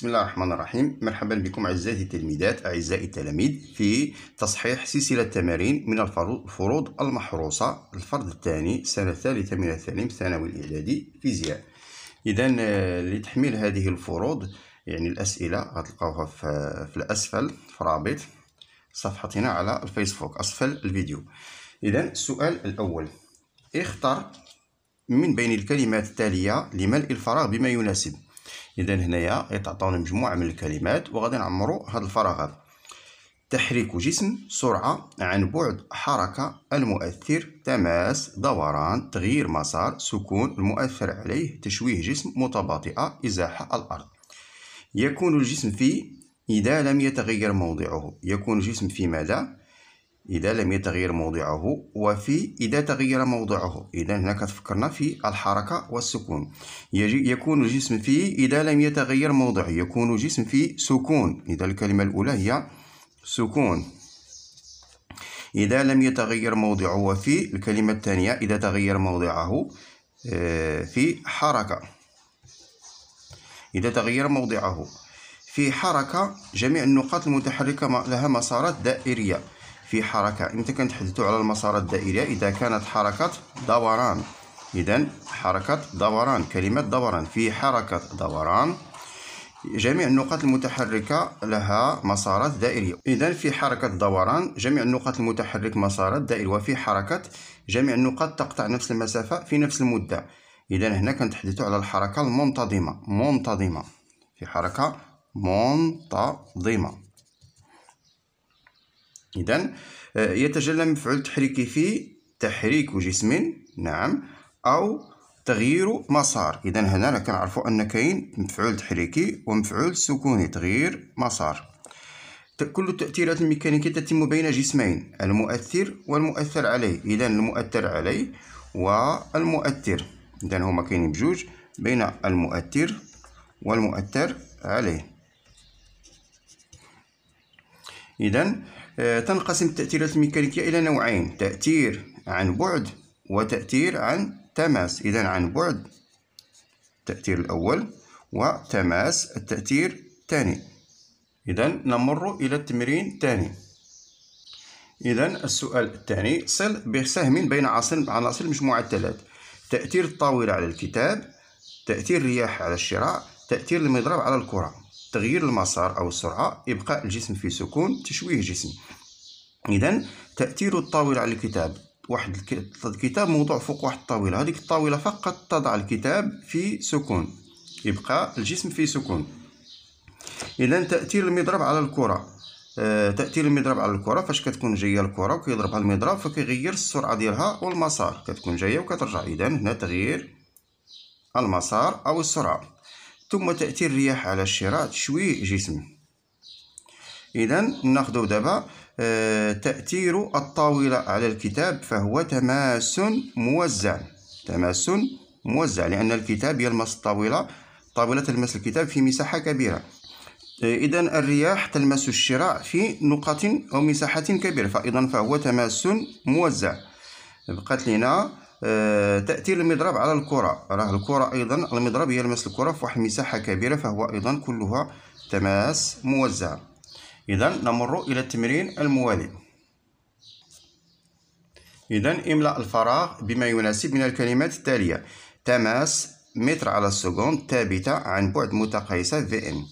بسم الله الرحمن الرحيم. مرحبا بكم أعزائي التلميذات أعزائي التلاميذ في تصحيح سلسلة تمارين من الفروض المحروسة الفرض الثاني السنة الثالثة من التعليم الثانوي الإعدادي فيزياء. إذا آه، لتحميل هذه الفروض يعني الأسئلة غتلقاوها في الأسفل في رابط صفحتنا على الفيسبوك. أسفل الفيديو. إذا السؤال الأول. اختر من بين الكلمات التالية لملء الفراغ بما يناسب. اذا هنايا يتعطون مجموعة من الكلمات وغادي نعمروا هاد الفراغات تحريك جسم سرعة عن بعد حركة المؤثر تماس دوران تغيير مسار سكون المؤثر عليه تشويه جسم متباطئة إزاحة الأرض. يكون الجسم في إذا لم يتغير موضعه يكون الجسم في ماذا؟ إذا لم يتغير موضعه وفي إذا تغير موضعه. إذا هنا كتفكرنا في الحركة والسكون. يجي يكون الجسم في إذا لم يتغير موضعه يكون الجسم في سكون. إذا الكلمة الأولى هي سكون. إذا لم يتغير موضعه وفي الكلمة الثانية إذا تغير موضعه آه، في حركة. إذا تغير موضعه في حركة جميع النقاط المتحركة لها مسارات دائرية. في حركة. إمتى كنتحدثوا على المسارات الدائرية إذا كانت حركة دوران. إذا حركة دوران كلمة دوران. في حركة دوران جميع النقاط المتحركة لها مسارات دائرية إذا في حركة دوران جميع النقاط المتحرك مسارات دائرية وفي حركة جميع النقاط تقطع نفس المسافة في نفس المدة. إذا هنا كنتحدثوا على الحركة المنتظمة. منتظمة. في حركة منتظمة. إذا آه، يتجلى مفعول تحريكي في تحريك جسم نعم أو تغيير مسار. إذا هنا كنعرفوا أن كاين مفعول تحريكي ومفعول سكوني تغيير مسار. كل التأثيرات الميكانيكية تتم بين جسمين المؤثر والمؤثر عليه. إذا المؤثر عليه والمؤثر. إذا هما كاينين بجوج بين المؤثر والمؤثر عليه. إذا تنقسم التأثيرات الميكانيكية إلى نوعين تأثير عن بعد وتأثير عن تماس. إذا عن بعد التأثير الأول وتماس التأثير الثاني. إذا نمر إلى التمرين الثاني. إذا السؤال الثاني صل بسهم بين عناصر المجموعة الثلاث. تأثير الطاولة على الكتاب تأثير الرياح على الشراع تأثير المضرب على الكرة. تغيير المسار أو السرعة إبقاء الجسم في سكون تشويه جسم إذا تأثير الطاولة على الكتاب. واحد الكتاب موضوع فوق واحد الطاولة. هذيك الطاولة فقط تضع الكتاب في سكون. يبقى الجسم في سكون. إذا تأثير المضرب على الكرة. آه، تأثير المضرب على الكرة. فاش كتكون جاية الكرة وكيضربها المضرب فكيغير السرعة ديالها والمسار. كتكون جاية وكترجع. إذا هنا تغيير المسار أو السرعة. ثم تأثير الرياح على الشراء تشويه جسم. إذا ناخذ دابا آه، تأثير الطاولة على الكتاب فهو تماس موزع. تماس موزع لأن الكتاب يلمس الطاولة. الطاولة تلمس الكتاب في مساحة كبيرة. آه، إذا الرياح تلمس الشراع في نقط أو مساحات كبيرة فإذا فهو تماس موزع. بقات لنا تأثير المضرب على الكرة. راه الكرة أيضا المضرب يلمس الكرة في واحد المساحة كبيرة فهو أيضا كلها تماس موزعة. إذا نمر إلى التمرين الموالي. إذا املأ الفراغ بما يناسب من الكلمات التالية. تماس متر على ال seconde ثابتة عن بعد متقايسة VM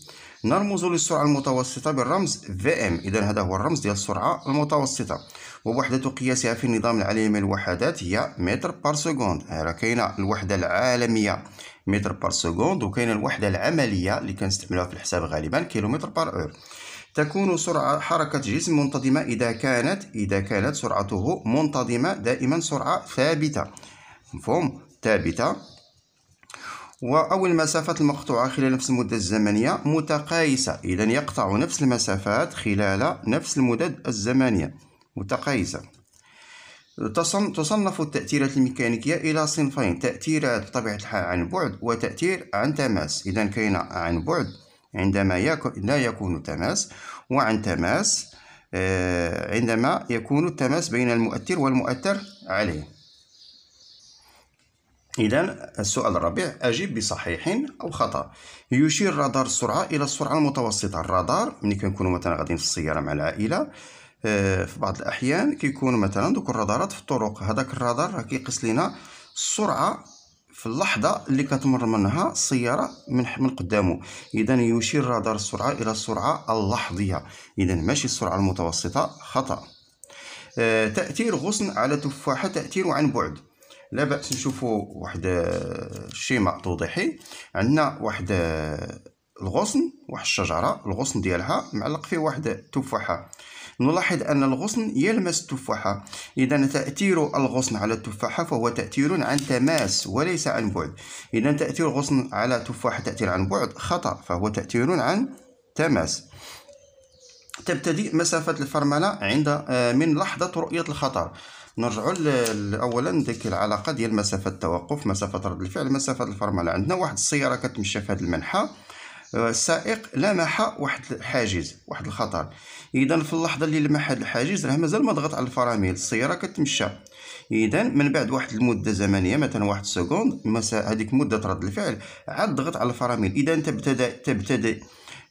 نرمز للسرعة المتوسطة بالرمز VM. إذا هذا هو الرمز ديال السرعة المتوسطة. ووحدة قياسها في النظام العالمي من الوحدات هي mètre par seconde. راه كاينة الوحدة العالمية. mètre par seconde وكاينة الوحدة العملية اللي كنستعملوها في الحساب غالبا kilomètre par heure. تكون سرعة حركة جسم منتظمة إذا كانت إذا كانت سرعته منتظمة دائما سرعة ثابتة. مفهوم؟ ثابتة. أو المسافات المقطوعة خلال نفس المدة الزمنية متقايسة. إذا يقطع نفس المسافات خلال نفس المدد الزمنية. متقايسة تصنف التأثيرات الميكانيكية إلى صنفين تأثيرات بطبيعة الحال عن بعد وتأثير عن تماس. إذا كاين عن بعد عندما لا يكون تماس وعن تماس آه، عندما يكون التماس بين المؤثر والمؤثر عليه. إذا السؤال الرابع أجب بصحيح أو خطأ؟ يشير رادار السرعة إلى السرعة المتوسطة. الرادار ملي كنكونوا مثلا غاديين في السيارة مع العائلة في بعض الأحيان كيكون مثلا دوك الرادارات في الطرق. هذاك الرادار راه كيقيس لنا السرعة في اللحظة اللي كتمر منها السيارة من من قدامه إذا يشير رادار السرعة إلى السرعة اللحظية. إذا ماشي السرعة المتوسطة خطأ. آه، تأثير غصن على تفاحة تأثير عن بعد. لا بأس نشوفوا واحد الشيماء توضيحي. عندنا واحد الغصن واحد الشجرة الغصن ديالها معلق فيه واحد التفاحة نلاحظ أن الغصن يلمس التفاحة. إذا تأثير الغصن على التفاحة فهو تأثير عن تماس وليس عن بعد. إذا تأثير الغصن على تفاحة تأثير عن بعد خطأ فهو تأثير عن تماس. تبتدئ مسافة الفرملة عند من لحظة رؤية الخطر. نرجعوا اولا ديك العلاقة ديال مسافة التوقف مسافة رد الفعل مسافة الفرملة. عندنا واحد السيارة كتمشى في هذا المنحى آه، السائق لمح واحد الحاجز واحد الخطر. إذا في اللحظة اللي لمح هذا الحاجز راه مازال ما ضغط على الفرامل السيارة كتمشى. إذا من بعد واحد المدة زمنية مثلا واحد سكوند هذيك مدة رد الفعل عاد ضغط على الفرامل. إذا تبتدأ تبتدئ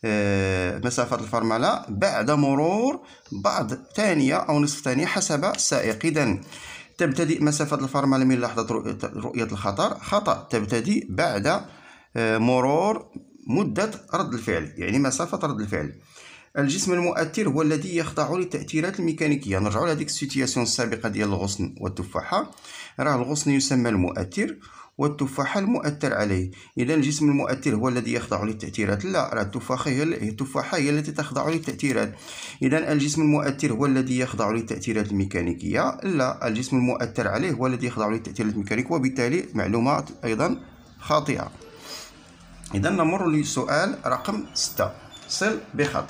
آه، مسافة الفرملة بعد مرور بعض ثانية أو نصف ثانية حسب السائق. إذا تبتدئ مسافة الفرملة من لحظة رؤية الخطر خطأ. تبتدئ بعد آه، مرور مدة رد الفعل يعني مسافة رد الفعل. الجسم المؤثر هو الذي يخضع للتأثيرات الميكانيكية. نرجع لهذيك السيتياسيون السابقة ديال الغصن والتفاحة. راه الغصن يسمى المؤثر والتفاحة المؤثر عليه. إذا الجسم المؤثر هو الذي يخضع للتأثيرات. لا راه التفاحة هي التفاحة هي التي تخضع للتأثيرات. إذا الجسم المؤثر هو الذي يخضع للتأثيرات الميكانيكية. لا الجسم المؤثر عليه هو الذي يخضع للتأثيرات الميكانيكية وبالتالي معلومات أيضا خاطئة. إذا نمر للسؤال رقم ستة. صل بخط.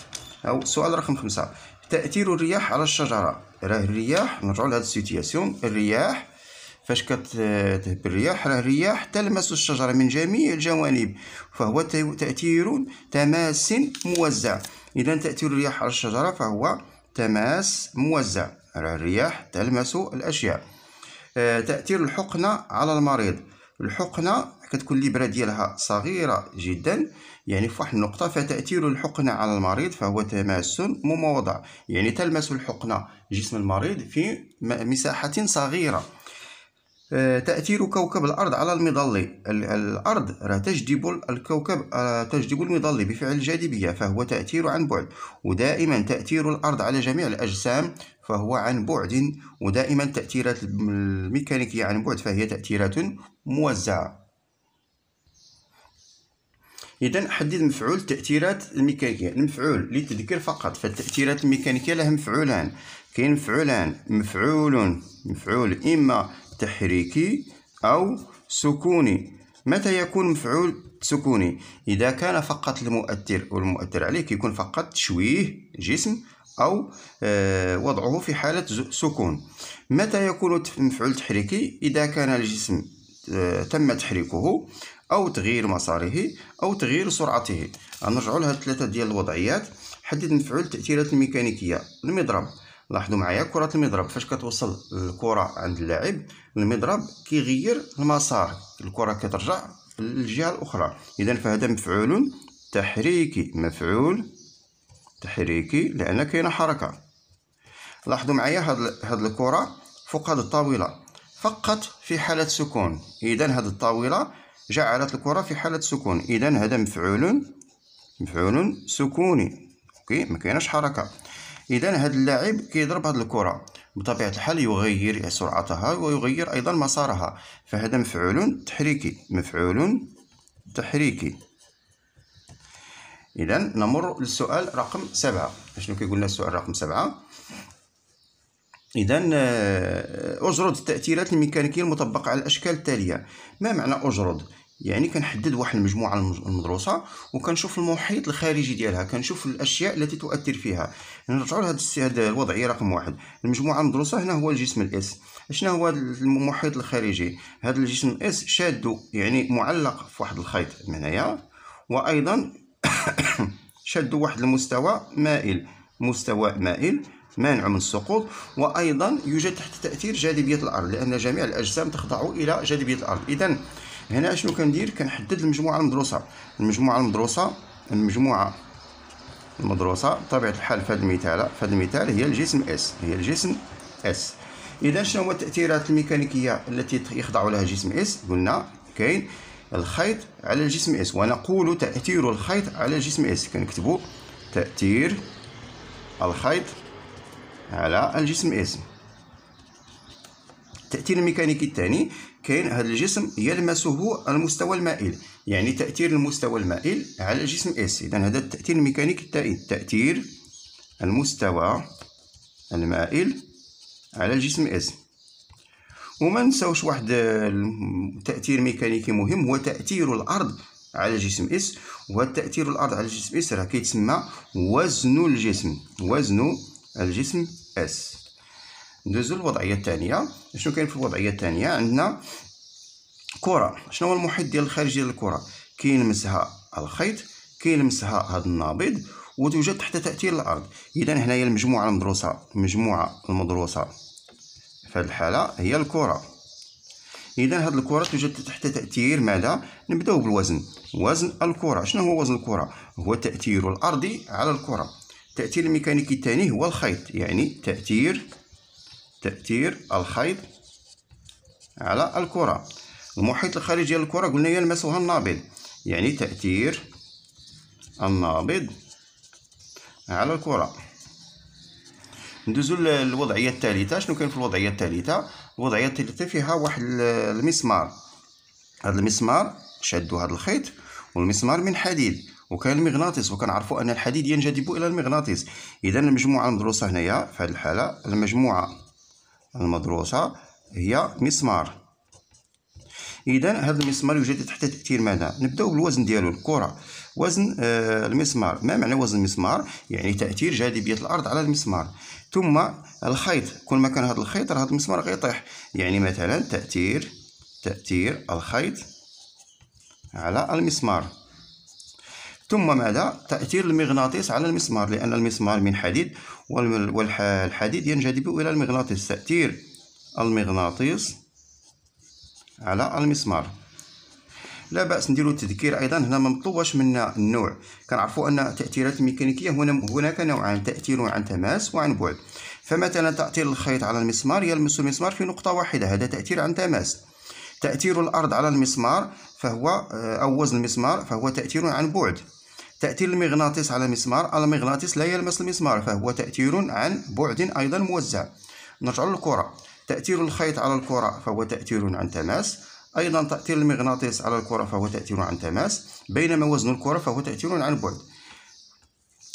أو سؤال رقم خمسة. تأثير الرياح على الشجرة. راه الرياح نرجع لهذه السيتياسيون. الرياح فاش كتهب الرياح راه الرياح تلمس الشجرة من جميع الجوانب فهو تأثير تماس موزع. إذا تأثير الرياح على الشجرة فهو تماس موزع. راه الرياح تلمس الأشياء. آه، تأثير الحقنة على المريض. الحقنة كتكون الإبرة ديالها صغيرة جدا يعني في واحد النقطة فتأثير الحقنة على المريض فهو تماس مموضع. يعني تلمس الحقنة جسم المريض في مساحة صغيرة. آه، تأثير كوكب الأرض على المظلي. الأرض راه تجذب الكوكب آه، تجذب المظلي بفعل الجاذبية فهو تأثير عن بعد. ودائما تأثير الأرض على جميع الأجسام فهو عن بعد. ودائما تأثيرات الميكانيكية عن بعد فهي تأثيرات موزعة. إذا حدد مفعول التأثيرات الميكانيكية. المفعول للتذكير فقط فالتأثيرات الميكانيكية لها مفعولان. كاين مفعولان. مفعول مفعول إما تحريكي أو سكوني. متى يكون مفعول سكوني؟ إذا كان فقط المؤثر والمؤثر عليه كيكون فقط تشويه جسم أو آه، وضعه في حالة سكون. متى يكون مفعول تحريكي؟ إذا كان الجسم آه، تم تحريكه أو تغيير مساره أو تغيير سرعته. نرجع لها ثلاثة ديال الوضعيات. حدد مفعول التأثيرات الميكانيكية. المضرب. لاحظوا معايا كرة المضرب. فاش كتوصل الكرة عند اللاعب المضرب كيغير المسار. الكرة كترجع للجهة الأخرى. إذا فهذا مفعول تحريكي. مفعول تحريكي لأن كاينة حركة. لاحظوا معايا هاد هاد الكرة فوق هاد الطاولة. فقط في حالة سكون. إذا هاد الطاولة جعلت الكرة في حالة سكون. إذا هذا مفعول مفعول سكوني. OK ما حركة. إذا هذا اللاعب كيضرب هذه الكرة. بطبيعة الحال يغير سرعتها ويغير أيضا مسارها. فهذا مفعول تحريكي. مفعول تحريكي. إذا نمر للسؤال رقم سبعة. شنو كيقول لنا السؤال رقم سبعة؟ إذا آه، أجرد التأثيرات الميكانيكية المطبقة على الأشكال التالية. ما معنى أجرد؟ يعني كنحدد واحد المجموعة المدروسه وكنشوف المحيط الخارجي ديالها كنشوف الأشياء التي تؤثر فيها. نرجعوا لهذا هذا الوضعية رقم واحد. المجموعة المدروسه هنا هو الجسم الإس. شنو هو المحيط الخارجي؟ هذا الجسم الإس شاد يعني معلق في واحد الخيط من هنايا وأيضا شاد واحد المستوى مائل. مستوى مائل مانع من السقوط وأيضا يوجد تحت تأثير جاذبية الأرض لأن جميع الأجسام تخضع إلى جاذبية الأرض. اذا هنا شنو كندير؟ كنحدد المجموعة المدروسه المجموعة المدروسه المجموعة المدروسه بطبيعه الحال في هذا المثال في هذا المثال هي الجسم S هي الجسم S إذا شنو هو التأثيرات الميكانيكية التي يخضع لها جسم S قلنا كاين الخيط على الجسم S ونقول تأثير الخيط على الجسم S كنكتبوا تأثير الخيط على الجسم S التأثير الميكانيكي الثاني كاين هذا الجسم يلمسه المستوى المائل يعني تأثير المستوى المائل على الجسم S إذا هذا التأثير الميكانيكي الثاني تأثير المستوى المائل على الجسم S وما نساوش واحد تأثير ميكانيكي مهم هو تأثير الأرض على الجسم S وهذا تأثير الأرض على الجسم S راه كيتسمى وزن الجسم وزن الجسم S ندوزو للوضعيه الثانية شنو كاين في الوضعية الثانية عندنا كرة. شنو هو المحيط ديال الخارجي ديال الكرة؟ كيلمسها الخيط كيلمسها هذا النابض وتوجد تحت تأثير الأرض. إذا هنايا المجموعة المدروسه المجموعه المدروسه في هذه الحالة هي الكرة. إذا هذه الكرة توجد تحت تأثير ماذا؟ نبدأو بالوزن. وزن الكرة. شنو هو وزن الكرة؟ هو تأثير الأرض على الكرة. التاثير الميكانيكي الثاني هو الخيط يعني تأثير تأثير الخيط على الكرة. المحيط الخارجي ديال الكرة قلنا يلمسها النابض يعني تأثير النابض على الكرة. ندوزو للوضعية الثالثة. شنو كاين في الوضعية الثالثة؟ الوضعية الثالثة فيها واحد المسمار. هذا المسمار شادو هذا الخيط والمسمار من حديد وكاين المغناطيس وكنعرفوا أن الحديد ينجذب إلى المغناطيس. اذا المجموعة المدروسه هنايا في هذه الحالة. المجموعة المدروسة هي مسمار. إذا هذا المسمار يوجد تحت تأثير ماذا؟ نبدأو بالوزن ديالو الكرة. وزن آه المسمار. ما معنى وزن المسمار؟ يعني تأثير جاذبية الأرض على المسمار. ثم الخيط. كل ما كان هذا الخيط راه هذا المسمار غيطيح. يعني مثلا تأثير تأثير الخيط على المسمار. ثم ماذا؟ تأثير المغناطيس على المسمار لأن المسمار من حديد والحديد ينجذب إلى المغناطيس. تأثير المغناطيس على المسمار. لا بأس نديرو التذكير أيضا هنا ما مطلوبش منا النوع. كنعرفوا أن التأثيرات الميكانيكية هنا هناك نوعان تأثير عن تماس وعن بعد. فمثلا تأثير الخيط على المسمار يلمس المسمار في نقطة واحدة هذا تأثير عن تماس. تأثير الأرض على المسمار فهو أو وزن المسمار فهو تأثير عن بعد. تأثير المغناطيس على المسمار المغناطيس لا يلمس المسمار فهو تأثير عن بعد أيضا موزع. نرجع للكرة. تأثير الخيط على الكرة فهو تأثير عن تماس. أيضا تأثير المغناطيس على الكرة فهو تأثير عن تماس. بينما وزن الكرة فهو تأثير عن بعد.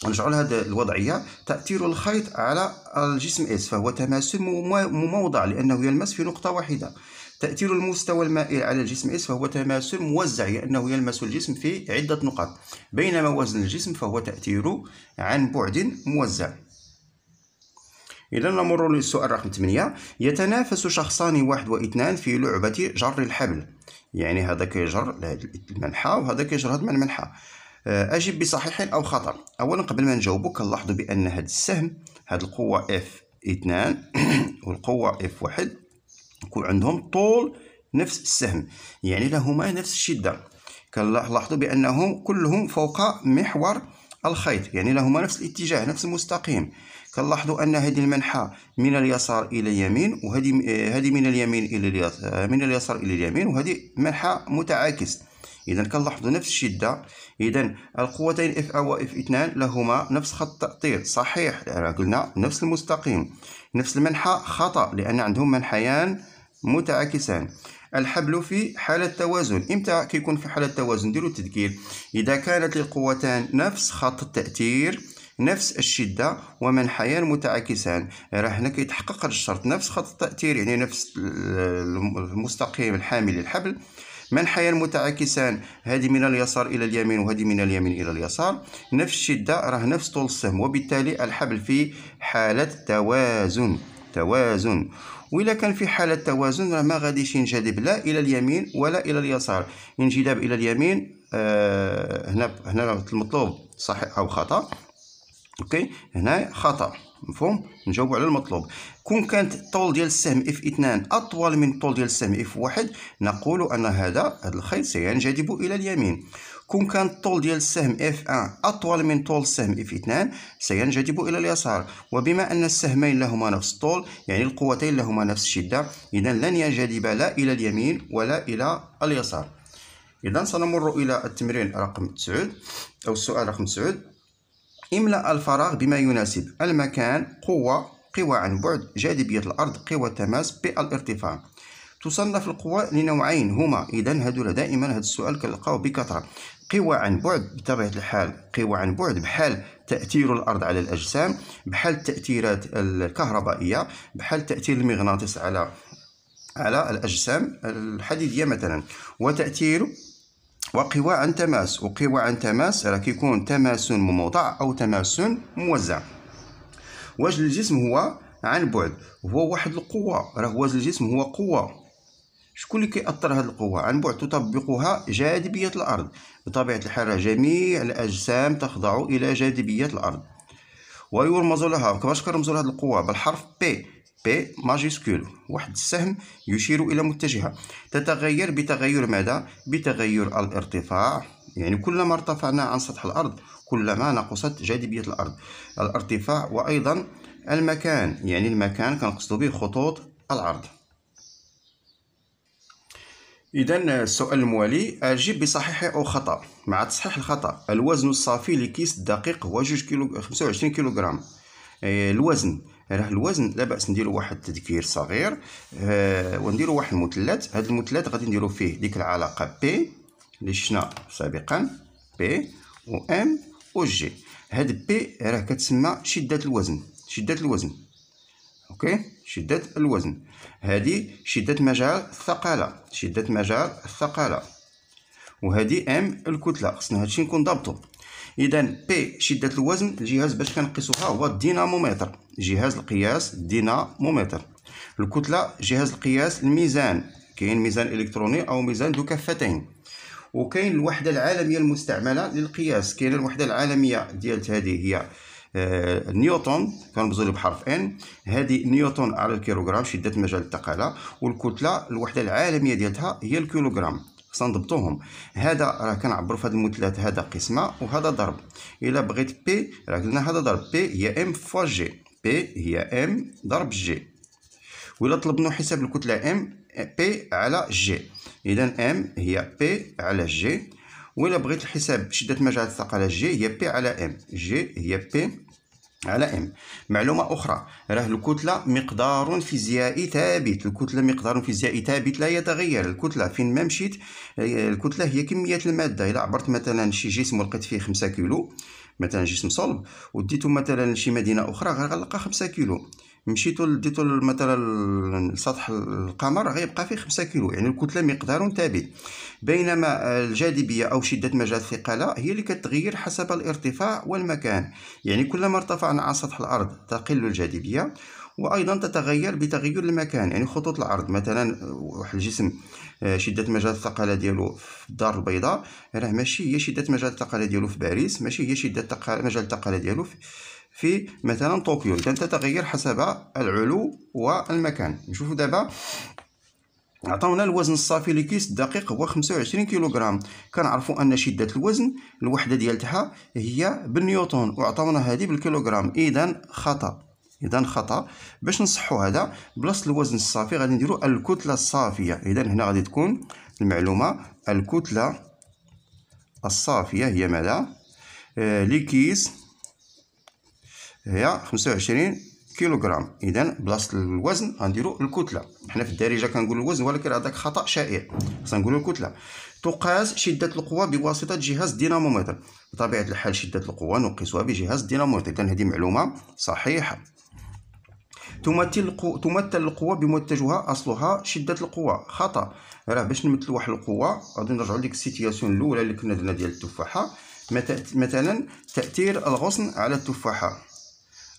نرجع لهذه الوضعية. تأثير الخيط على الجسم S فهو تماس مموضع لأنه يلمس في نقطة واحدة. تأثير المستوى المائل على الجسم S فهو تماس موزع لأنه يلمس الجسم في عدة نقاط. بينما وزن الجسم فهو تأثير عن بعد موزع. إذا نمر للسؤال رقم 8 يتنافس شخصان واحد واثنان في لعبة جر الحبل. يعني هذا كيجر المنحى وهذا كيجر هذا المنحى آه، أجب بصحيح أو خطأ؟ أولا قبل ما نجاوبو كنلاحظوا بأن هذا السهم هذه القوة F 2 والقوة F 1 يكون عندهم طول نفس السهم. يعني لهما نفس الشدة. كنلاحظوا بأنهم كلهم فوق محور الخيط. يعني لهما نفس الاتجاه نفس المستقيم. كنلاحظوا أن هذه المنحى من اليسار إلى اليمين وهذه هذه من اليمين إلى اليسار من اليسار إلى اليمين وهذه منحى متعاكس. إذا كنلاحظوا نفس الشدة. إذا القوتين F 1 و F 2 لهما نفس خط التأثير صحيح. قلنا نفس المستقيم. نفس المنحى خطأ لأن عندهم منحيان متعاكسان. الحبل في حالة توازن. إمتى كيكون في حالة توازن؟ نديرو التذكير إذا كانت القوتان نفس خط التأثير نفس الشدة ومنحيان متعاكسان. راه هنا كيتحقق الشرط. نفس خط التأثير يعني نفس المستقيم الحامل للحبل منحيان متعاكسان؟ هذه من اليسار إلى اليمين وهذه من اليمين إلى اليسار. نفس الشدة راه نفس طول السهم. وبالتالي الحبل في حالة توازن. توازن. وإلا كان في حالة توازن راه ما غاديش ينجذب لا إلى اليمين ولا إلى اليسار. انجذاب إلى اليمين آه هنا هنا المطلوب صحيح أو خطأ. OK؟ هنا خطأ مفهوم؟ نجاوبوا على المطلوب. كون كانت الطول ديال السهم F 2 أطول من الطول ديال السهم F 1 نقول أن هذا هذا الخيط سينجذب إلى اليمين. كون كان الطول ديال السهم F 1 أطول من طول السهم F 2 سينجذب إلى اليسار. وبما أن السهمين لهما نفس الطول يعني القوتين لهما نفس الشدة إذا لن ينجذبا لا إلى اليمين ولا إلى اليسار. إذا سنمر إلى التمرين رقم 9 أو السؤال رقم 9 املأ الفراغ بما يناسب المكان قوة قوى عن بعد جاذبية الأرض قوى تماس بالارتفاع تصنف القوى لنوعين هما. إذا هذول دائما هذا السؤال كنلقاوه بكثرة. قوى عن بعد بطبيعة الحال قوى عن بعد بحال تأثير الأرض على الأجسام بحال التأثيرات الكهربائية بحال تأثير المغناطيس على على الأجسام الحديدية مثلا. وتأثير وقوى عن تماس وقوى عن تماس راه كيكون تماس مموضع أو تماس موزع. وزن الجسم هو عن بعد هو واحد القوة راه وزن الجسم هو قوة. شكون اللي كيأثر هذه القوة؟ عن بعد تطبقها جاذبية الأرض. بطبيعة الحال جميع الأجسام تخضع إلى جاذبية الأرض. ويرمز لها كيفاش كنرمزو لهذه القوة بالحرف P P majuscule. واحد السهم يشير إلى متجهة. تتغير بتغير ماذا؟ بتغير الارتفاع. يعني كلما ارتفعنا عن سطح الأرض كلما نقصت جاذبية الأرض. الارتفاع وأيضا المكان يعني المكان كنقصد به خطوط العرض. إذا السؤال الموالي أجب بصحيح أو خطأ؟ مع تصحيح الخطأ الوزن الصافي لكيس الدقيق هو جوج كيلو خمسة وعشرين كيلوغرام. إيه، الوزن راه الوزن لا بأس نديرو واحد التذكير صغير آه ونديرو واحد المثلث. هاد المثلث غادي نديرو فيه ديك العلاقة P اللي شفنا سابقا P و m و g هاد P راه كتسمى شدة الوزن شدة الوزن. أوكي؟ شدة الوزن. هذه شدة مجال الثقالة. شدة مجال الثقالة. وهذه m الكتلة. خصنا هادشي نكون ضابطو. إذا P شدة الوزن الجهاز باش كنقيسوها هو الدينامومتر. جهاز القياس الدينامومتر الكتلة جهاز القياس الميزان. كاين ميزان إلكتروني أو ميزان ذو كفتين. وكاين الوحدة العالمية المستعملة للقياس. كاينة الوحدة العالمية ديال هذه هي نيوتن كنرمزو بحرف N هذه نيوتن على الكيلوغرام شده مجال الثقاله والكتلة الوحدة العالمية ديالها هي الكيلوغرام. خصنا نضبطوهم هذا راه كنعبروا في هذا المثلث هذا قسمة وهذا ضرب. إلا بغيت P راه قلنا هذا ضرب. P هي m fois g P هي m ضرب g وإلا طلبنا حساب الكتلة m P على g إذا m هي P على g وإلا بغيت الحساب شدة مجال الثقل g هي P على m g هي P على m معلومة أخرى راه الكتلة مقدار فيزيائي ثابت. الكتلة مقدار فيزيائي ثابت لا يتغير. الكتلة فين ما مشيت الكتلة هي كمية المادة. إذا عبرت مثلا شي جسم ولقيت فيه خمسة كيلو مثلا جسم صلب وديتو مثلا لشي مدينة أخرى غنلقى خمسة كيلو. مشيتو ديتو مثلا سطح القمر غيبقى فيه خمسة كيلو. يعني الكتلة مقدار ثابت. بينما الجاذبية أو شدة مجال الثقالة هي اللي كتغير حسب الارتفاع والمكان. يعني كلما ارتفعنا عن سطح الأرض تقل الجاذبية وأيضا تتغير بتغير المكان. يعني خطوط العرض مثلا واحد الجسم آه، شدة مجال الثقالة ديالو في الدار البيضاء راه ماشي هي شدة مجال الثقالة ديالو في باريس ماشي هي شدة مجال الثقالة ديالو في في مثلا طوكيو. اذا تتغير حسب العلو والمكان. نشوفوا دابا عطاونا الوزن الصافي لكيس الدقيق هو 25 كيلوغرام. كنعرفوا أن شدة الوزن الوحدة ديالتها هي بالنيوتن وعطاونا هذه بالكيلوغرام. اذا خطأ. اذا خطأ. باش نصحوا هذا بلاصة الوزن الصافي غادي نديروا الكتلة الصافية. اذا هنا غادي تكون المعلومة الكتلة الصافية هي ماذا؟ آه لكيس هي 25 كيلوغرام. اذا بلاصة الوزن غنديروا الكتلة. حنا في الدارجه كنقول الوزن ولكن هذاك خطأ شائع. خصنا نقولوا الكتلة. تقاس شدة القوة بواسطة جهاز دينامومتر. بطبيعة الحال شدة القوة نقيسها بجهاز دينامومتر. اذا هذه معلومة صحيحة. تمثل تمثل القوة بمتجهها أصلها شدة القوة. خطأ. راه باش نمثلو واحد القوة غادي نرجعو لديك السيتياسيون الأولى اللي كنا درنا ديال التفاحة. مثلا تأثير الغصن على التفاحة.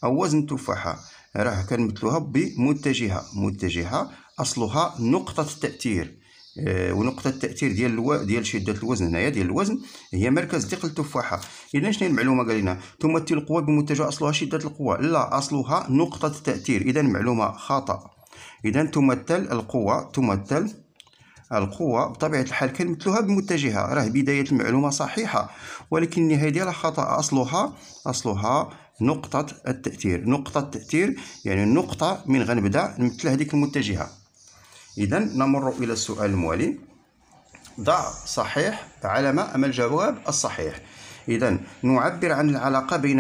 أو وزن التفاحة راه كنمثلوها بمتجهة. متجهة أصلها نقطة التأثير. آه، ونقطة التأثير ديال ألو... ديال شدة الوزن هنايا ديال الوزن هي مركز ثقل التفاحة إذا شنو المعلومة قال لنا؟ تمثل القوة بمتجه أصلها شدة القوة. لا أصلها نقطة التأثير. إذا معلومة خطأ إذا تمثل القوة تمثل القوة بطبيعة الحال كنمثلوها بمتجهة. راه بداية المعلومة صحيحة ولكن النهاية ديالها خطأ أصلها أصلها نقطة التأثير. نقطة التأثير يعني النقطة من غنبدا نمثل هذيك المتجهة. إذا نمر إلى السؤال الموالي. ضع صحيح علامة أمام الجواب الصحيح. إذا نعبر عن العلاقة بين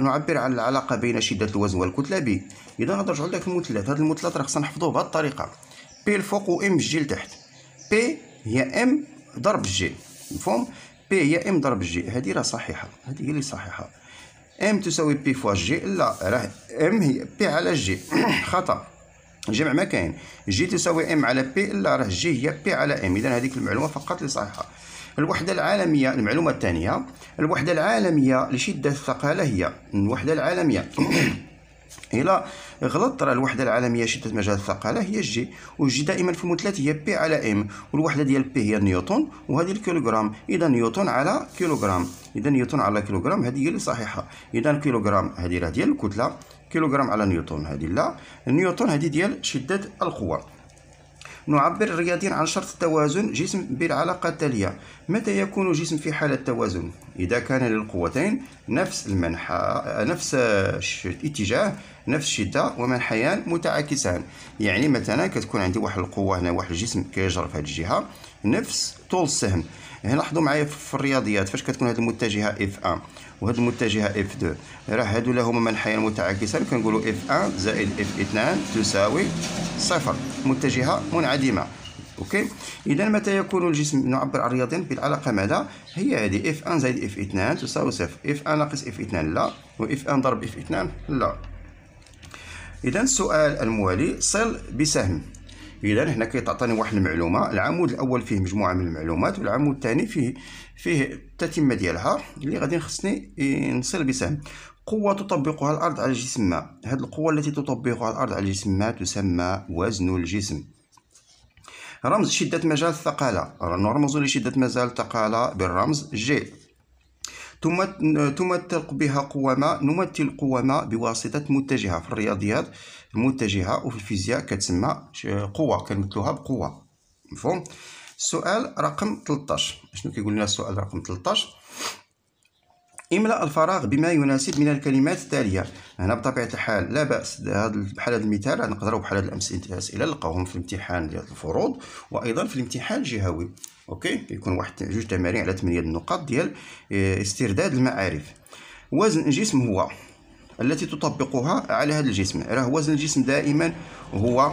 نعبر عن العلاقة بين شدة الوزن والكتلة ب إذا غنرجعو لذاك المثلث. هاد المثلث راه خصنا نحفظوه بهاد الطريقة. P الفوق و m g لتحت P هي m ضرب g مفهوم؟ P هي m ضرب g هذه راه صحيحة. هذه هي اللي صحيحة. m تساوي P fois g لا راه m هي P على g خطأ. جمع ما كاين. g تساوي m على P لا راه g هي P على m اذا هذيك المعلومة فقط اللي صحيحة. الوحدة العالمية المعلومة الثانية. الوحدة العالمية لشدة الثقاله هي. الوحدة العالمية. إلى غلط. راه الوحدة العالمية شدة مجال الثقالة هي الجي والجي دائما في المثلث هي P على m والوحده ديال P هي نيوتن وهذه الكيلوغرام. اذا نيوتن على كيلوغرام. اذا نيوتن على كيلوغرام هذه هي اللي صحيحة. اذا كيلوغرام هذه راه ديال الكتلة. كيلوغرام على نيوتن هذه لا. نيوتن هذه ديال شدة القوة. نعبر رياضيا عن شرط التوازن جسم بالعلاقة التالية. متى يكون جسم في حالة توازن؟ إذا كان للقوتين نفس المنحى نفس الاتجاه نفس الشدة ومنحيان متعاكسان. يعني مثلا كتكون عندي واحد القوة هنا واحد الجسم كيجر في هذه الجهة نفس طول السهم. هنا لاحظوا معايا في الرياضيات فاش كتكون هذه المتجهة F 1 وهذه المتجهة F 2 راه هادو اللي هما منحيان متعاكسان كنقولوا F 1 زائد F 2 تساوي صفر. متجهة منعدمة. أوكي؟ اذا متى يكون الجسم نعبر عن الرياضيين بالعلاقة ماذا؟ هي هذه F 1 زائد F 2 تساوي صفر. F 1 ناقص F 2 لا و F 1 ضرب F 2 لا. اذا السؤال الموالي صل بسهم. إذا هنا كيتعطيني واحد المعلومة. العمود الأول فيه مجموعة من المعلومات والعمود الثاني فيه فيه التتمه ديالها اللي غادي خصني نصل بسهم. قوة تطبقها الأرض على جسم ما. هذه القوة التي تطبقها الأرض على جسم ما تسمى وزن الجسم. رمز شدة مجال الثقالة. نرمز لشدة مجال الثقالة بالرمز جي تمثل بها قوة ما. نمثل قوة ما بواسطة متجهة في الرياضيات. المتجهة وفي الفيزياء كتسمى قوة كنمثلوها بقوة. مفهوم؟ السؤال رقم 13 شنو كيقول لنا السؤال رقم 13 املأ الفراغ بما يناسب من الكلمات التالية. هنا بطبيعة الحال لا بأس. هذا بحال هذا المثال نقدروا بحال هذه الأسئلة نلقاوهم في الامتحان ديال الفروض وأيضا في الامتحان الجهوي. أوكي؟ كيكون واحد جوج تمارين على 8 النقاط ديال آه، استرداد المعارف. وزن الجسم هو التي تطبقها على هذا الجسم. راه وزن الجسم دائما هو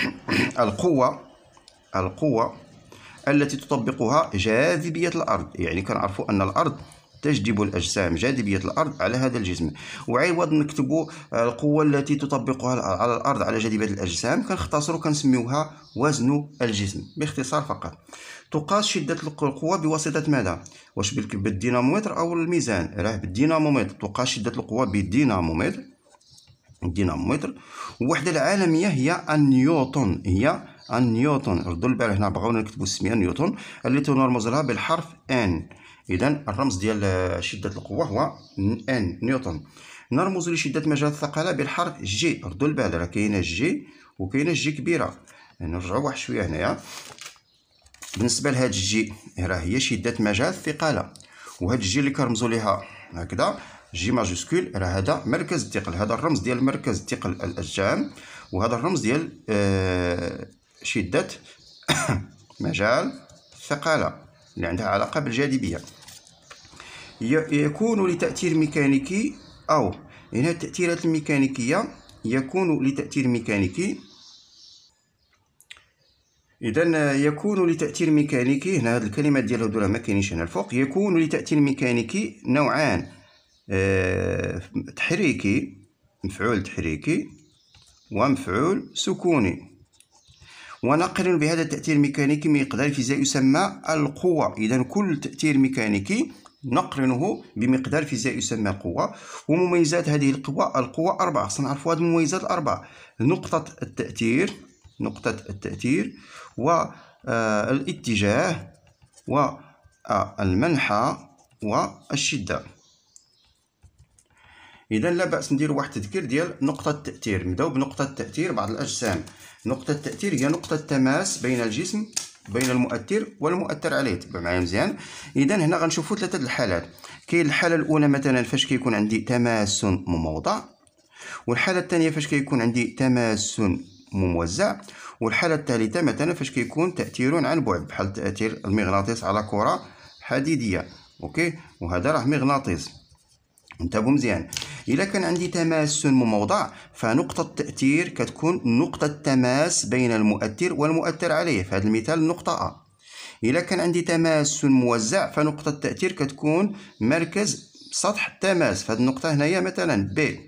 القوة القوة التي تطبقها جاذبية الأرض. يعني كنعرفوا أن الأرض تجذب الأجسام جاذبية الأرض على هذا الجسم. وعوض نكتبوا القوة التي تطبقها على الأرض على جاذبية الأجسام كنختصروا كنسميوها وزن الجسم. باختصار فقط. تقاس شدة القوة بواسطة ماذا؟ واش بالدينامومتر أو الميزان؟ راه بالدينامومتر. تقاس شدة القوة بالدينامومتر. الدينامومتر. الوحدة العالمية هي النيوتن. هي النيوتن. ردوا البال هنا بغاونا نكتبوا السمية نيوتن التي نرمز لها بالحرف N اذا الرمز ديال شدة القوة هو N نيوتن. نرمز لشدة مجال الثقاله بالحرف جي ردوا البال راه كاينة جي وكاينة G كبيرة. نرجعوا واحد شوية هنايا. بالنسبة لهاد الجي راه هي شدة مجال الثقاله وهاد ال G اللي كنرمزوا ليها هكذا G majuscule راه هذا مركز الثقل. هذا الرمز ديال مركز ثقل الأجسام. وهذا الرمز ديال آه شدة مجال الثقاله اللي عندها علاقة بالجاذبية. يكون لتأثير ميكانيكي أو هنا التأثيرات الميكانيكية يكون لتأثير ميكانيكي. إذا يكون لتأثير ميكانيكي هنا هاد الكلمات ديال هادولا ما كاينينش هنا الفوق يكون لتأثير ميكانيكي نوعان آه تحريكي مفعول تحريكي ومفعول سكوني. ونقرن بهذا التأثير الميكانيكي مقدار فيزيائي يسمى القوة. إذا كل تأثير ميكانيكي نقرنه بمقدار فيزيائي يسمى قوة ومميزات هذه القوة القوة أربعة. خصنا نعرفوا هذه المميزات الأربعة. نقطة التأثير نقطة التأثير والاتجاه والمنحى والشدة إذا لا بأس ندير واحد التذكير ديال نقطة التأثير. نبدأو بنقطة التأثير بعض الأجسام. نقطة التأثير هي نقطة تماس بين الجسم بين المؤثر والمؤثر عليه. تبع معايا مزيان. إذا هنا غنشوفوا ثلاثة الحالات. كاين الحالة الأولى مثلا فاش كيكون عندي تماس مموضع. والحالة الثانية فاش كيكون عندي تماس مموزع والحالة الثالثة مثلا فاش كيكون تأثير عن بعد بحال تأثير المغناطيس على كرة حديدية. أوكي؟ وهذا راه مغناطيس. انتبهوا مزيان. الا كان عندي تماس مموضع فنقطة التأثير كتكون نقطة تماس بين المؤثر والمؤثر عليه. في هذا المثال النقطه ا الا كان عندي تماس موزع فنقطة التأثير كتكون مركز سطح التماس. في هذه النقطة هنايا مثلا ب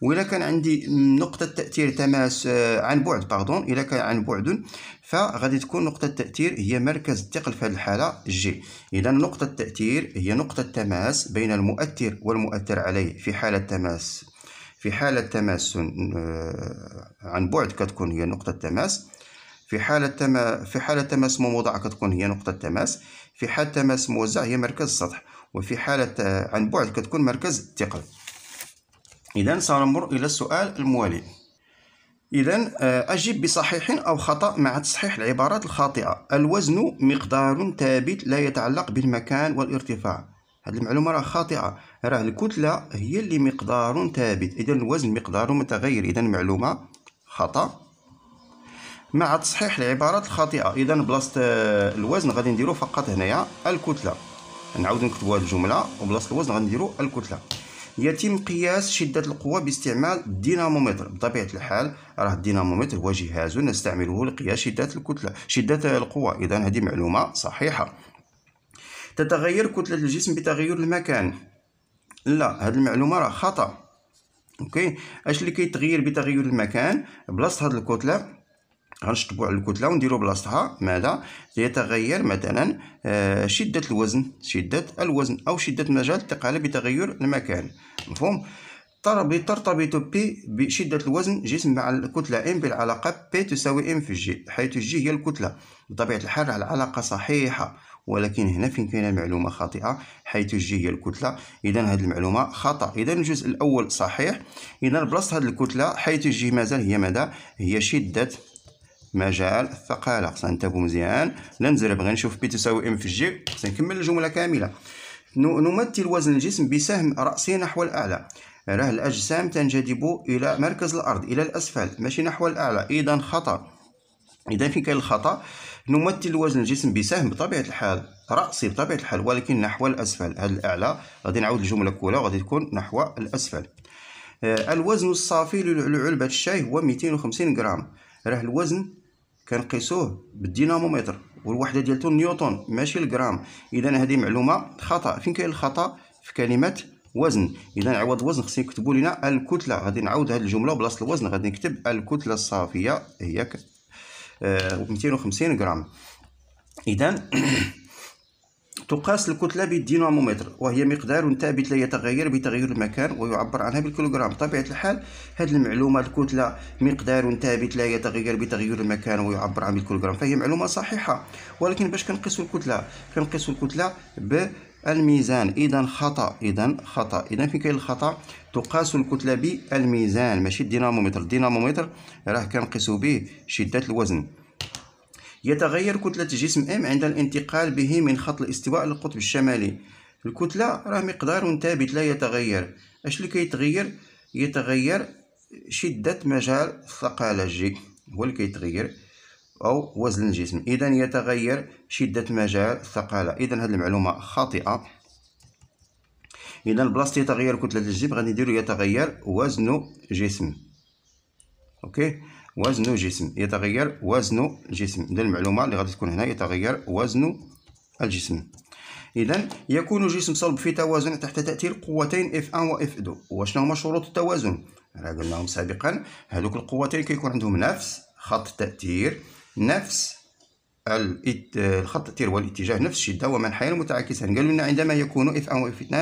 وإلا كان عندي نقطة تأثير تماس آه، عن بعد باردون إلا كان عن بعد فغادي تكون نقطة التأثير هي مركز الثقل في هذه الحالة جي إذا نقطة التأثير هي نقطة تماس بين المؤثر والمؤثر عليه في حالة تماس. في حالة تماس آه، عن بعد كتكون هي نقطة تماس. في حالة تما في حالة تماس موضع كتكون هي نقطة تماس. في حالة تماس موزع هي مركز السطح. وفي حالة آه، عن بعد كتكون مركز الثقل. إذا سنمر إلى السؤال الموالي إذا آه، أجب بصحيح أو خطأ مع تصحيح العبارات الخاطئة. الوزن مقدار ثابت لا يتعلق بالمكان والارتفاع. هذه المعلومة راه خاطئة. راه الكتلة هي اللي مقدار ثابت. إذا الوزن مقدار متغير. إذا المعلومة خطأ مع تصحيح العبارات الخاطئة. إذا بلاصة آه، الوزن غادي نديرو فقط هنايا الكتلة. نعاود نكتبو هذه الجملة. وبلاصة الوزن غادي نديرو الكتلة. يتم قياس شدة القوة باستعمال الدينامومتر بطبيعة الحال راه الدينامومتر هو جهاز نستعمله لقياس شدة الكتلة شدة القوة. إذا هذه معلومة صحيحة. تتغير كتلة الجسم بتغير المكان. لا هذه المعلومة راه خطأ. Okay؟ أش اللي كيتغير بتغير المكان؟ بلاصة هذه الكتلة غنشطبوا على الكتلة ونديروا بلاصتها. ماذا؟ يتغير مثلا آه، شدة الوزن. شدة الوزن أو شدة مجال الثقل بتغير المكان. مفهوم؟ ترتبط P بشدة الوزن جسم مع الكتلة m بالعلاقة P تساوي m في g حيث g هي الكتلة. بطبيعة الحال العلاقة صحيحة ولكن هنا فين كاينة معلومة خاطئة؟ حيث جي هي الكتلة. إذا هذه المعلومة خطأ. إذا الجزء الأول صحيح. إذا بلاصة هذه الكتلة حيث جي مازال هي ماذا؟ هي شدة مجال الثقالة. خصنا ننتبهوا مزيان. لا نزرب غير نشوف P تساوي m في g خصنا نكمل الجملة كاملة. نمثل وزن الجسم بسهم رأسي نحو الأعلى. راه الأجسام تنجذب إلى مركز الأرض إلى الأسفل ماشي نحو الأعلى. إذا خطأ. إذا فين كاين الخطأ؟ نمثل وزن الجسم بسهم بطبيعة الحال رأسي بطبيعة الحال ولكن نحو الأسفل. هذا الأعلى غادي نعاود الجملة الأولى وغادي تكون نحو الأسفل. آه، الوزن الصافي لعلبة الشاي هو 250 غرام. راه الوزن كنقيسوه بالدينامومتر والوحدة ديالته نيوتن ماشي الجرام اذا هذه معلومة خطأ. فين كاين الخطأ؟ في كلمة وزن. اذا عوض وزن خصني يكتبوا لنا الكتلة. غادي نعاود هذه الجملة بلاصه الوزن غادي نكتب الكتلة الصافية هي 250 آه، غرام. اذا تقاس الكتلة بالدينامومتر وهي مقدار ثابت لا يتغير بتغير المكان ويعبر عنها بالكيلوغرام. بطبيعة الحال هذه المعلومة الكتلة مقدار ثابت لا يتغير بتغير المكان ويعبر عنها بالكيلوغرام فهي معلومة صحيحة ولكن باش كنقيسوا الكتلة؟ كنقيسوا الكتلة بالميزان. اذا خطأ اذا خطأ. اذا فين كاين الخطأ؟ تقاس الكتلة بالميزان ماشي الدينامومتر. الدينامومتر راه كنقيسوا به شدة الوزن. يتغير كتلة جسم M عند الانتقال به من خط الاستواء للقطب الشمالي. الكتلة راه مقدار ثابت لا يتغير. أش اللي كيتغير؟ يتغير شدة مجال الثقالة جي هو اللي كيتغير. أو وزن الجسم. إذا يتغير شدة مجال الثقالة. إذا هذه المعلومة خاطئة. إذا بلاصة يتغير كتلة الجسم غادي نديرو يتغير وزن جسم. أوكي؟ وزن جسم. يتغير وزن الجسم ده المعلومة اللي غادي تكون هنا. يتغير وزن الجسم. إذا يكون الجسم صلب في توازن تحت تأثير قوتين F1 و F2. وشنو هما شروط التوازن؟ راه قلناهم سابقا هذوك القوتين كيكون عندهم نفس خط التأثير نفس الخط التأثير والاتجاه نفس الشدة ومنحيان متعاكسان قالوا لنا عندما يكون F1 و F2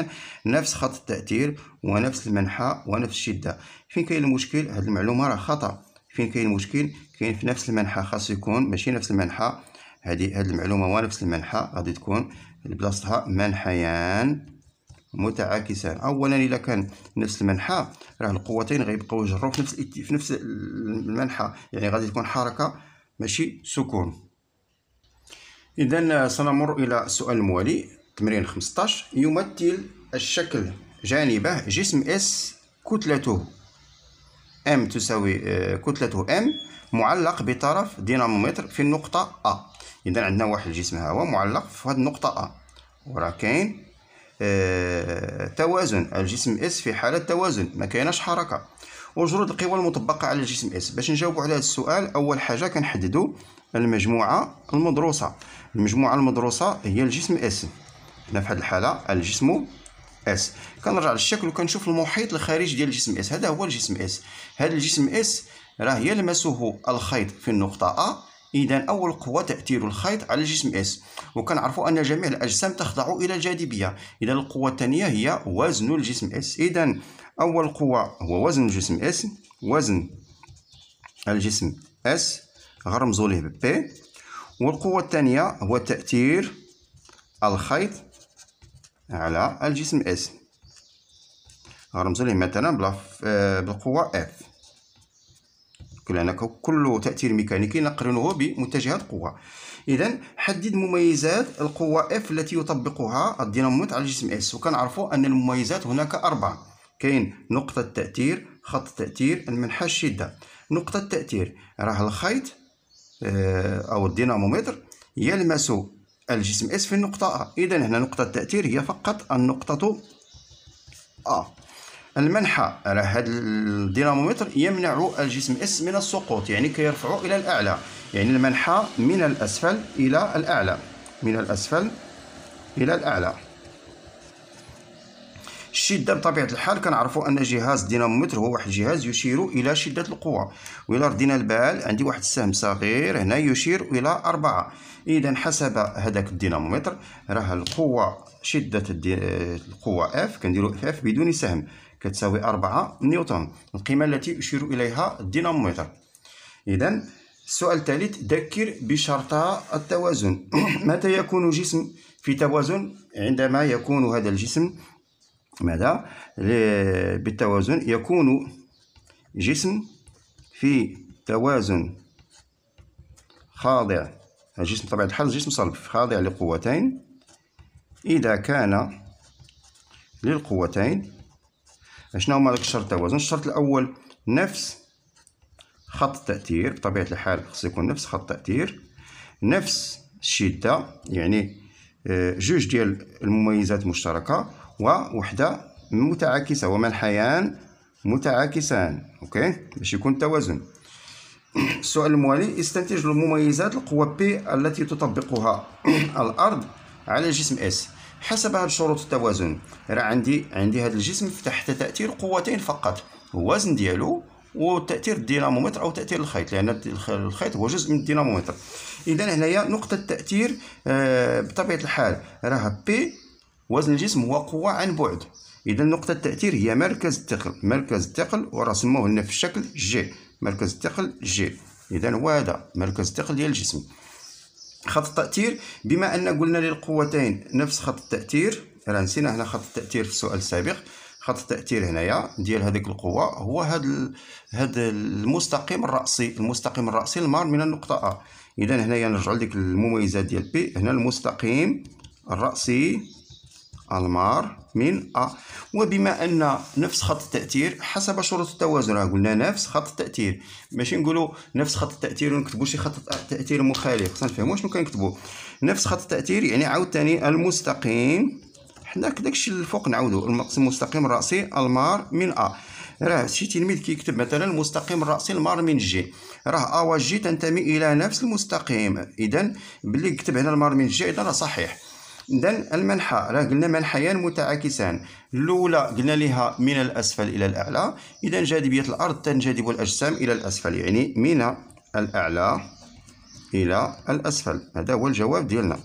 نفس خط التأثير ونفس المنحى ونفس الشدة. فين كاين المشكل؟ هذه المعلومة راه خطأ. فين كاين مشكل؟ كاين في نفس المنحى خاص يكون ماشي نفس المنحى هذه هذه المعلومة ونفس المنحى غادي تكون بلاصتها منحيان متعاكسان. اولا اذا كان نفس المنحى راه القوتين غيبقاو يجروا في نفس في نفس المنحى يعني غادي تكون حركة ماشي سكون. اذا سنمر إلى السؤال الموالي تمرين 15 يمثل الشكل جانبه جسم S كتلته. m تساوي آه، كتلته m معلق بطرف دينامومتر في النقطة A إذا عندنا واحد الجسم ها هو معلق في هذه النقطة A وراه كاين آه، توازن. الجسم S في حالة توازن ما كايناش حركة. جرد القوى المطبقة على الجسم S باش نجاوبوا على هذا السؤال أول حاجة كنحددوا المجموعة المدروسة. المجموعة المدروسة هي الجسم S هنا في هذه الحالة الجسم S. كنرجع للشكل وكنشوف المحيط الخارجي ديال الجسم S. هذا هو الجسم S. هذا الجسم S راه يلمسه الخيط في النقطة A إذا أول قوة تأثير الخيط على الجسم S. وكنعرفوا أن جميع الأجسام تخضع إلى الجاذبية إذا القوة الثانية هي وزن الجسم S. إذا أول قوة هو وزن الجسم S. وزن الجسم S. غنرمزو ليه P والقوة الثانية هو تأثير الخيط. على الجسم S غنرمزو ليه مثلا بالقوة F لأن كل تأثير ميكانيكي نقرنه بمتجهة قوة. إذا حدد مميزات القوة F التي يطبقها الدينامومتر على الجسم S. وكنعرفوا أن المميزات هناك أربعة. كاين نقطة تأثير خط التأثير المنحى الشدة نقطة التأثير راه الخيط آه، أو الدينامومتر يلمس الجسم S في النقطة A إذا هنا نقطة التأثير هي فقط النقطة A المنحى راه هذا الدينامومتر يمنع الجسم اس من السقوط يعني كيرفعه إلى الأعلى. يعني المنحى من الأسفل إلى الأعلى. من الأسفل إلى الأعلى. الشده بطبيعه الحال كنعرفوا أن جهاز الدينامومتر هو واحد الجهاز يشير إلى شدة القوة. وإلا ردينا البال عندي واحد السهم صغير هنا يشير إلى أربعة. إذا حسب هذاك الدينامومتر راه القوة شدة القوة F كنديرو F بدون سهم. كتساوي أربعة نيوتن القيمة التي أشير إليها الدينامومتر. إذا السؤال الثالث ذكر بشرطا التوازن. متى يكون جسم في توازن؟ عندما يكون هذا الجسم ماذا؟ بالتوازن يكون جسم في توازن خاضع الجسم بطبيعة الحال جسم صلب خاضع لقوتين. إذا كان للقوتين شنو هما الشرط التوازن؟ الشرط الأول نفس خط التأثير بطبيعة الحال خص يكون نفس خط التأثير. نفس الشدة يعني آه، جوج ديال المميزات مشتركة. ووحدة متعاكسة. ومنحيان متعاكسان؟ Okay؟ باش يكون توازن. السؤال الموالي استنتج المميزات القوة P التي تطبقها الأرض على الجسم S حسب هاد شروط التوازن راه عندي عندي هذا الجسم تحت تأثير قوتين فقط الوزن ديالو وتأثير الدينامومتر أو تأثير الخيط لأن الخيط هو جزء من الدينامومتر. اذا هنايا نقطة تأثير آه، بطبيعة الحال راه P وزن الجسم هو قوة عن بعد. إذا نقطة التأثير هي مركز الثقل. مركز الثقل وراه سموه في الشكل G مركز الثقل G إذا هو هذا مركز الثقل ديال الجسم. خط التأثير بما أن قلنا للقوتين نفس خط التأثير راه نسينا هنا خط التأثير في السؤال السابق. خط التأثير هنايا ديال هذيك القوة هو هذا هذا المستقيم الرأسي المستقيم الرأسي المار من النقطة أ إذا هنايا نرجعو لديك المميزات ديال بي هنا المستقيم الرأسي المار من أ. وبما أن نفس خط التأثير حسب شروط التوازن قلنا نفس خط التأثير. ماشي نقولوا نفس خط التأثير ونكتبوا شي خط تأثير مخالف خصنا نفهموا شنو كنكتبوا نفس خط التأثير يعني عاوتاني المستقيم. حنا داكشي الفوق نعاودو المستقيم الرأسي المار من A. راه شي تلميذ كيكتب مثلا المستقيم الرأسي المار من جي. راه أ و جي تنتمي إلى نفس المستقيم. إذا اللي كتب هنا المار من G إذا راه صحيح. إذا المنحى راه قلنا منحيان متعاكسان. الأولى قلنا لها من الأسفل إلى الأعلى. إذا جاذبية الأرض تنجذب الأجسام إلى الأسفل يعني من الأعلى إلى الأسفل. هذا هو الجواب ديالنا.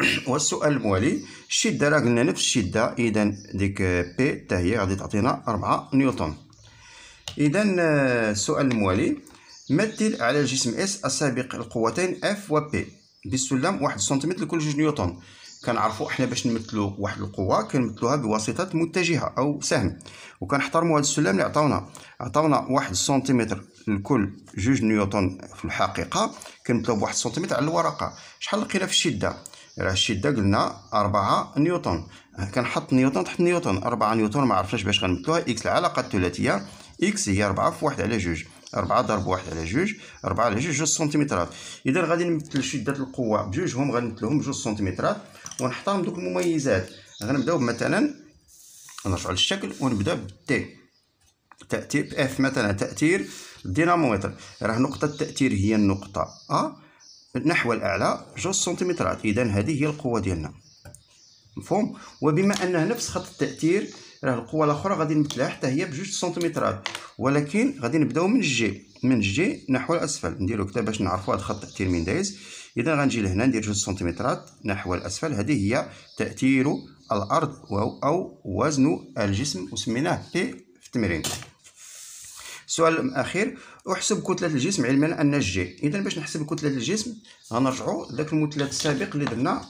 والسؤال الموالي الشدة راه قلنا نفس الشدة. إذا ديك P حتى هي غادي تعطينا أربعة نيوتن. إذا السؤال الموالي مثل على الجسم S السابق القوتين F و P بالسلم واحد سنتيمتر لكل جوج نيوتن كنعرفوا إحنا باش نمثلوا واحد القوة كنمثلوها بواسطه متجهة أو سهم وكنحترموا هذا السلم اللي عطاونا. عطاونا واحد سنتيمتر لكل جوج نيوتن في الحقيقة. كنمثلوه بواحد سنتيمتر على الورقة. شحال لقينا في الشدة؟ راه الشدة قلنا 4 نيوتن كنحط نيوتن تحت نيوتن 4 نيوتن ما عرفناش باش غنمثلوها. إكس العلاقة الثلاثية. إكس هي 4 في 1 على جوج. 4 ضرب 1 على جوج 4 على جوج جوج سنتيمترات. إذا غادي نمثل شدة القوة بجوجهم غنمثلهم بجوج سنتيمترات ونحترم دوك المميزات. غنبداو مثلا نرجعو للشكل ونبدا بالتي تأثير F مثلا تأثير الدينامومتر. راه نقطة التأثير هي النقطة A نحو الأعلى جوج سنتيمترات. إذا هذه هي القوة ديالنا. مفهوم؟ وبما أنه نفس خط التأثير راه القوة الأخرى غادي نمثلها حتى هي بجوج سنتيمترات. ولكن غادي نبداو من الجي. من الجي نحو الأسفل. نديرو كدا باش نعرفو هاد خط التأثير من دايز. إذا غنجي لهنا ندير جوج سنتيمترات نحو الأسفل. هذه هي تأثير الأرض أو وزن الجسم وسميناه P في التمرين. السؤال الأخير أحسب كتلة الجسم علما أن الجي إذا باش نحسب كتلة الجسم غنرجعو لذاك المثلث السابق اللي درنا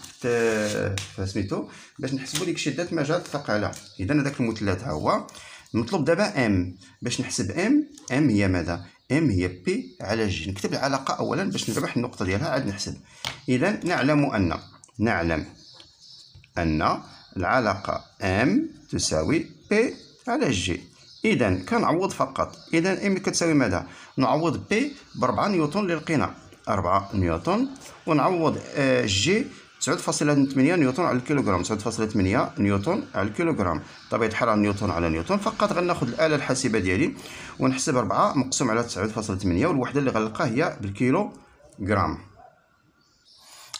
سميتو باش نحسبو ديك شدة مجال الثقالة إذا هذاك المثلث ها هو. مطلوب دابا m باش نحسب m m هي ماذا؟ m هي P على g نكتب العلاقة أولا باش نربح النقطة ديالها عاد نحسب. إذا نعلم أن نعلم أن العلاقة m تساوي P على g اذا كنعوض فقط. اذا m كتساوي ماذا؟ نعوض P ب 4 نيوتن اللي لقينا 4 نيوتن. ونعوض جي 9.8 نيوتن على الكيلوغرام. 9.8 نيوتن على الكيلوغرام. طبيعة الحال نيوتن على نيوتن. فقط غناخذ الآلة الحاسبة ديالي. ونحسب 4 مقسوم على 9.8 والوحدة اللي غنلقاها هي بالكيلو غرام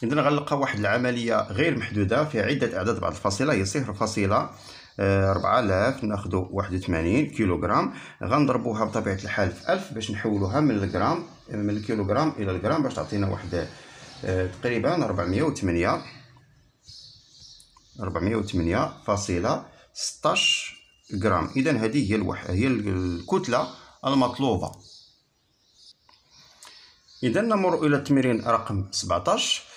إذا غنلقى واحد العملية غير محدودة فيها عدة أعداد بعد الفاصلة. هي صفر فاصلة ربعة آلاف ناخدو واحد وثمانين كيلوغرام. غنضربوها بطبيعة الحال في ألف باش نحولوها من الغرام من الكيلوغرام إلى الغرام باش تعطينا واحد آه، تقريبا ربعمية وثمانية ربعمية وثمانية فاصلة ستاش غرام. إذا هذه هي الوح هي الكتلة المطلوبة. إذا نمر إلى التمرين رقم 17 آه،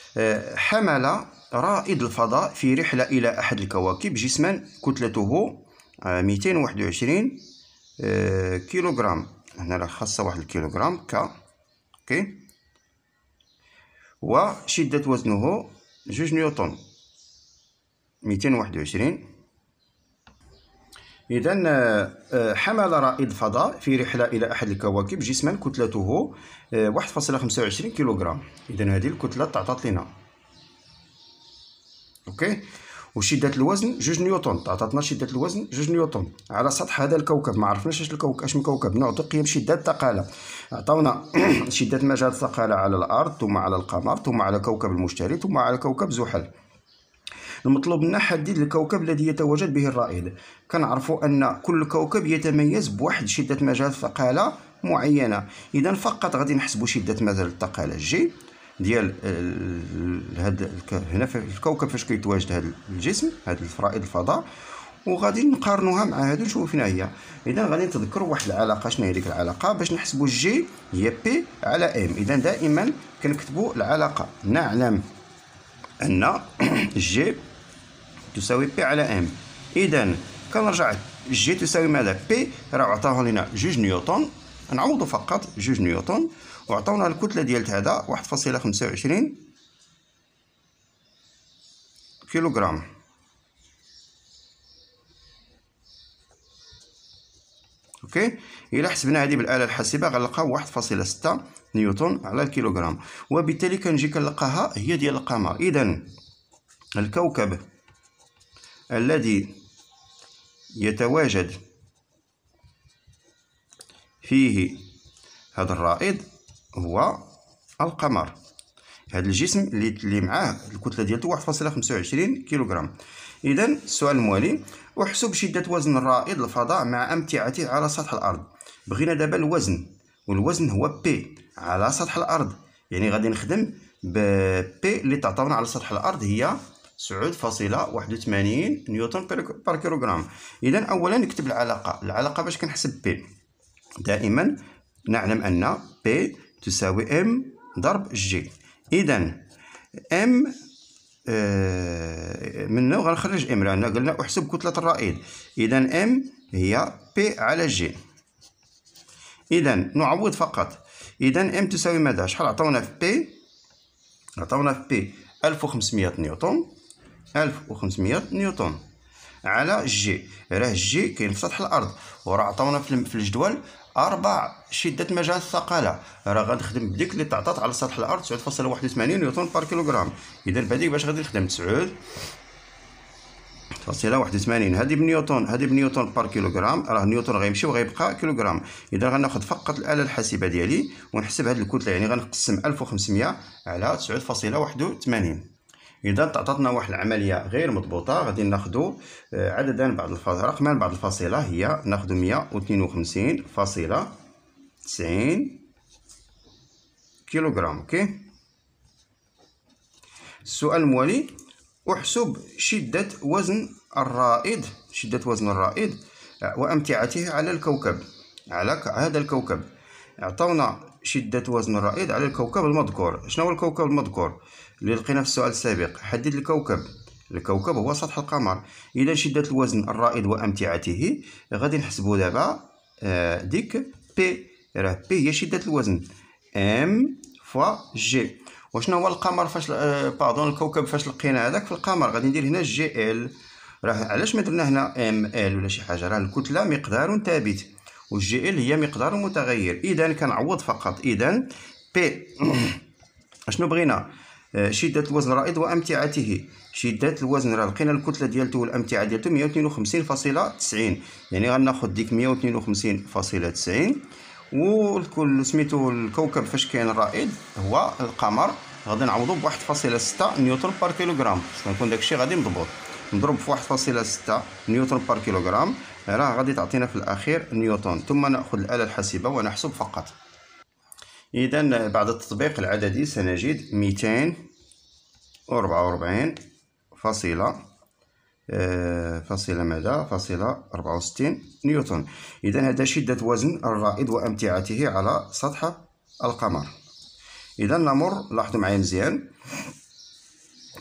حمل رائد الفضاء في رحلة إلى أحد الكواكب جسما كتلته 221 آه، كيلوغرام. هنا خاصة واحد الكيلوغرام ك OK. وشدة وزنه جوج نيوتن 221 إذا آه، حمل رائد فضاء في رحلة إلى أحد الكواكب جسما كتلته 1.25 كيلوغرام. إذا هذه الكتلة تعطات لنا. OK؟ وشدة الوزن جوج نيوتن تعطاتنا شدة الوزن جوج نيوتن على سطح هذا الكوكب. ما عرفناش اش الكوكب اش من كوكب. نعطي قيم شدة الثقالة. عطاونا شدة مجال الثقالة على الأرض ثم على القمر ثم على كوكب المشتري ثم على كوكب زحل. المطلوب منا حدد الكوكب الذي يتواجد به الرائد. كنعرفوا أن كل كوكب يتميز بواحد شدة مجال الثقاله معينة. إذا فقط غادي نحسبوا شدة مجال الثقاله جي ديال هاد هنا في الكوكب فاش كيتواجد هذا الجسم هذا الرائد الفضاء وغادي نقارنوها مع هادو نشوفو فين هي. إذا غادي نتذكروا واحد العلاقة. شنو هي ديك العلاقة؟ باش نحسبوا g هي P على m إذا دائما كنكتبوا العلاقة. نعلم أن g تساوي P على m اذا كنرجع g تساوي ماذا P راه عطاه لنا جوج نيوتن نعوضو فقط جوج نيوتن وعطاونا الكتلة ديال هذا واحد فاصلة خمسة وعشرين كيلوغرام OK الا حسبنا هذه بالاله الحاسبه غنلقاو واحد فاصلة ستة نيوتن على الكيلوغرام وبالتالي كنجي كنلقاها هي ديال القمر اذا الكوكب الذي يتواجد فيه هذا الرائد هو القمر. هذا الجسم اللي معاه الكتلة ديالته 1.25 كيلوغرام. اذا السؤال الموالي احسب شدة وزن الرائد الفضاء مع أمتعته على سطح الأرض. بغينا دابا الوزن والوزن هو P على سطح الأرض. يعني غادي نخدم ب بي اللي تعطونا على سطح الأرض هي 9.81 نيوتن par كيلوغرام اذا اولا نكتب العلاقة. العلاقة باش كنحسب P دائما نعلم أن P تساوي m ضرب g. إذا m آه منه غنخرج m لأن قلنا أحسب كتلة الرائد. إذا m هي P على g. إذا نعوض فقط. إذا m تساوي ماذا؟ شحال عطاونا في P؟ عطاونا في P 1500 نيوتن. 1500 نيوتن. على جي راه جي كاين في سطح الأرض. وراه عطاونا في الجدول أربع شده مجال الثقالة. راه غنخدم بديك اللي تعطات على سطح الأرض 9.81 نيوتن par كيلوغرام. إذا بهذيك باش غادي نخدم 9 فاصلة واحد وثمانين. هادي بنيوتن هادي بنيوتن par كيلوغرام. راه نيوتن غيمشي وغيبقى كيلوغرام. إذا غناخد فقط الآلة الحاسبة ديالي ونحسب هاد الكتلة. يعني غنقسم 1500 على 9.81 إذا تعطاتنا واحد العملية غير مضبوطة غادي ناخذ آه، عددا بعد الفاصله رقما بعد الفاصلة هي ناخذ 152.90 كيلوغرام OK؟ السؤال الموالي أحسب شدة وزن الرائد شدة وزن الرائد وأمتعته على الكوكب على هذا الكوكب. عطونا شدة وزن الرائد على الكوكب المذكور. شنو هو الكوكب المذكور؟ اللي لقينا في السؤال السابق. حدد الكوكب. الكوكب هو سطح القمر. إذا شدة الوزن الرائد وأمتعته غادي نحسبو دابا آه، ديك P راه P هي شدة الوزن. m fois g وشنو هو القمر فاش آه pardon الكوكب فاش لقينا هذاك في القمر؟ غادي ندير هنا g L راه علاش ما درنا هنا m L ولا شي حاجة؟ راه الكتلة مقدار ثابت. وال g L هي مقدار متغير. اذا كنعوض فقط. اذا P اشنو بغينا؟ آه، شدة الوزن الرائد وأمتعته. شدة الوزن راه لقينا الكتلة ديالته والأمتعة ديالته 152.90 يعني غناخد ديك 152.90 والكل سميتو الكوكب فاش كاين الرائد هو القمر. غادي نعوضو بواحد فاصلة ستة نيوتن par كيلوغرام. باش نكون داكشي غادي مضبوط. نضرب في واحد فاصلة ستة نيوتن par كيلوغرام. راه غادي تعطينا في الأخير نيوتن ثم نأخذ الآلة الحاسبة ونحسب فقط. اذا بعد التطبيق العددي سنجد ميتين وربعة وربعين فاصلة آه، فاصلة ماذا؟ فاصلة أربعة وستين نيوتن. إذا هذا شدة وزن الرائد وأمتعته على سطح القمر. إذا نمر لاحظوا معايا مزيان.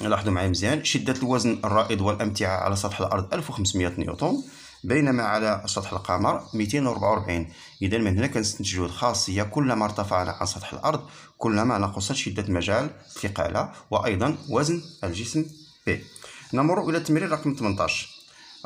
لاحظوا معايا مزيان. شدة الوزن الرائد والأمتعة على سطح الأرض 1500 نيوتن. بينما على سطح القمر 244 إذا من هنا كنستنتجوا الخاصية كلما ارتفعنا عن سطح الأرض كلما نقصت شدة مجال الثقالة وأيضا وزن الجسم B نمر إلى التمرين رقم 18